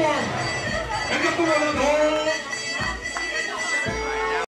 one. And the one